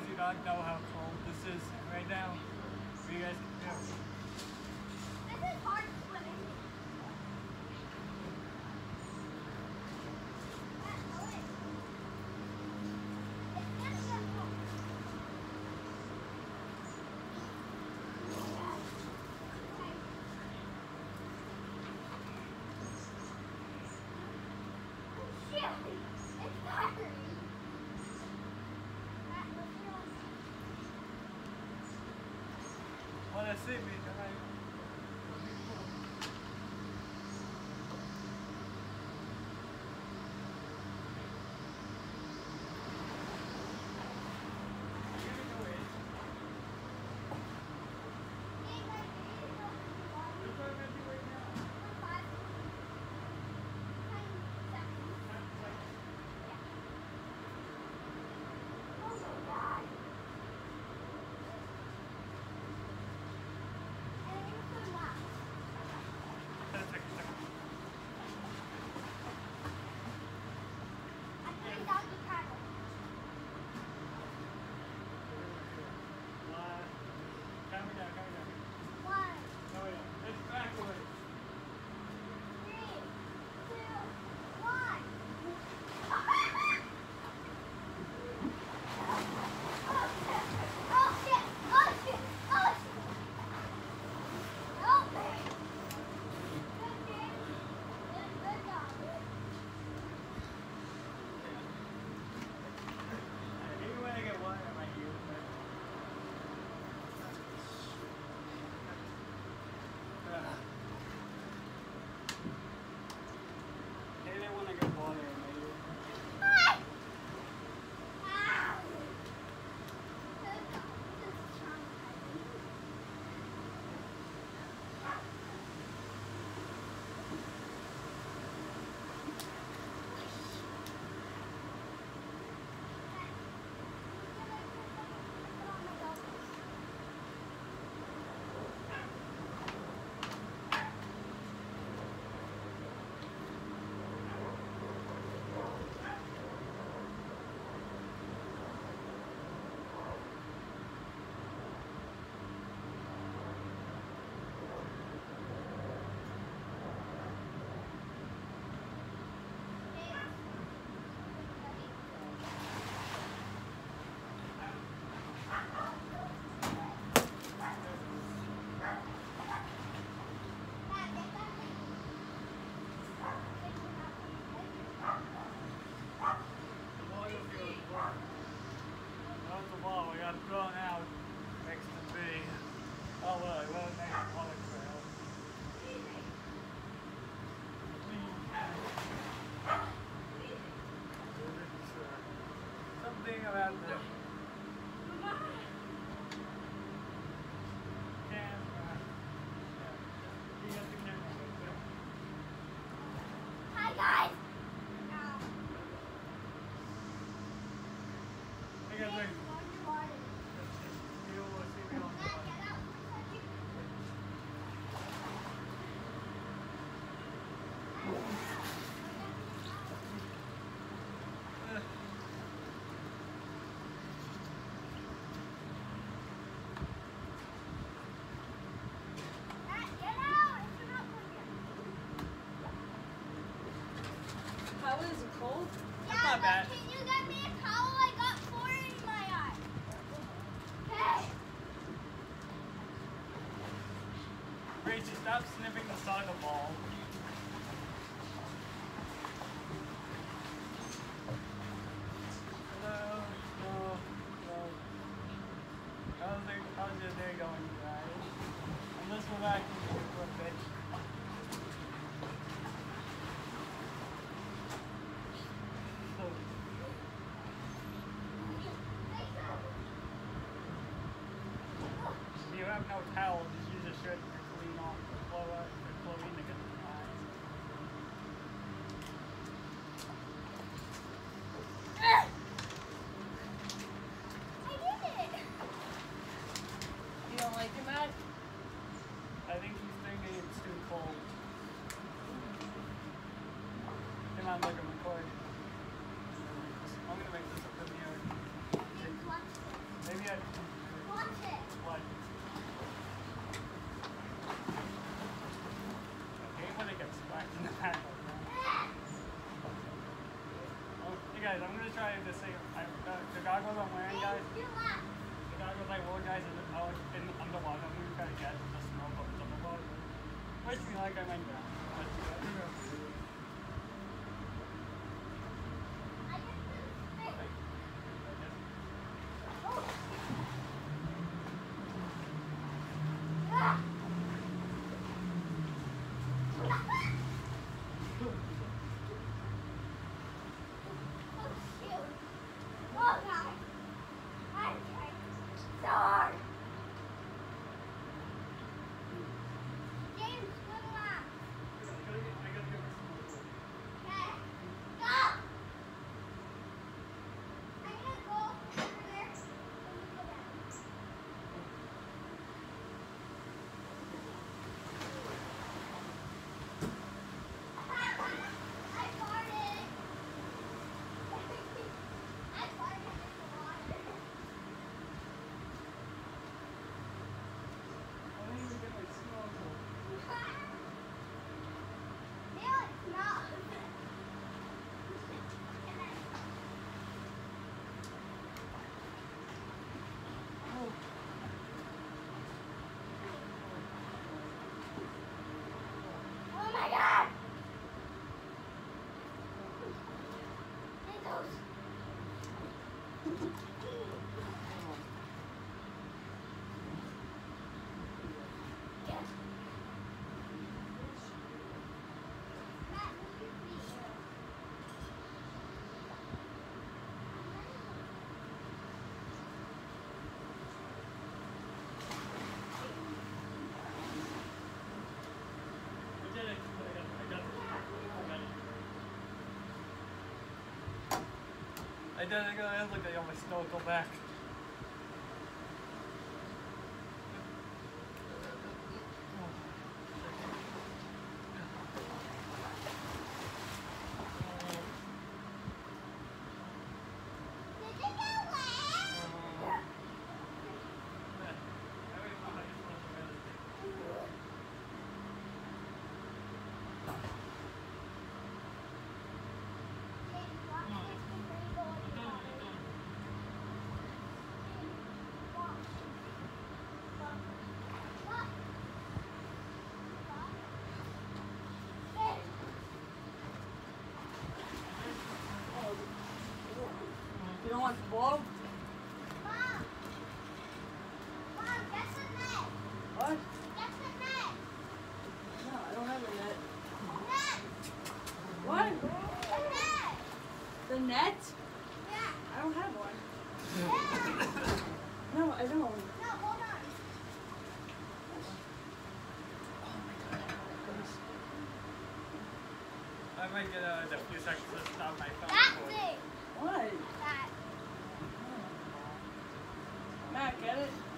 guys do not know how cold this is right now. You guys can feel. Mississippi. around. got that. Can you get me a towel? I got four in my eye. Okay. Rachel, stop sniffing the soccer ball. have no towel, just use a strip to clean off the chlorine to get guys, I'm gonna try to see. I, the, the goggles I'm wearing, guys. The goggles I wore, guys, is out in underwater. I'm gonna try to get the smoke of the. Wish me like I down. I did it. I got it. Look, I got my snorkel back. Did it get wet? James, walk this before you go in the water. Walk. Walk. Walk. Walk. Hey. You don't want the ball? Mom. Mom, get the net. What? Get the net. No, I don't have a net. Net. What? The net. The net? Yeah. I don't have one. Yeah. No, I don't. No, hold on. Oh my god. I might get uh, a few seconds to stop my phone. That cord. thing. What? That. Matt, get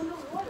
Oh, no, what?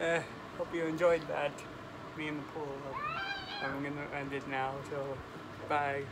uh, hope you enjoyed that. Me in the pool. I'm gonna end it now, so bye.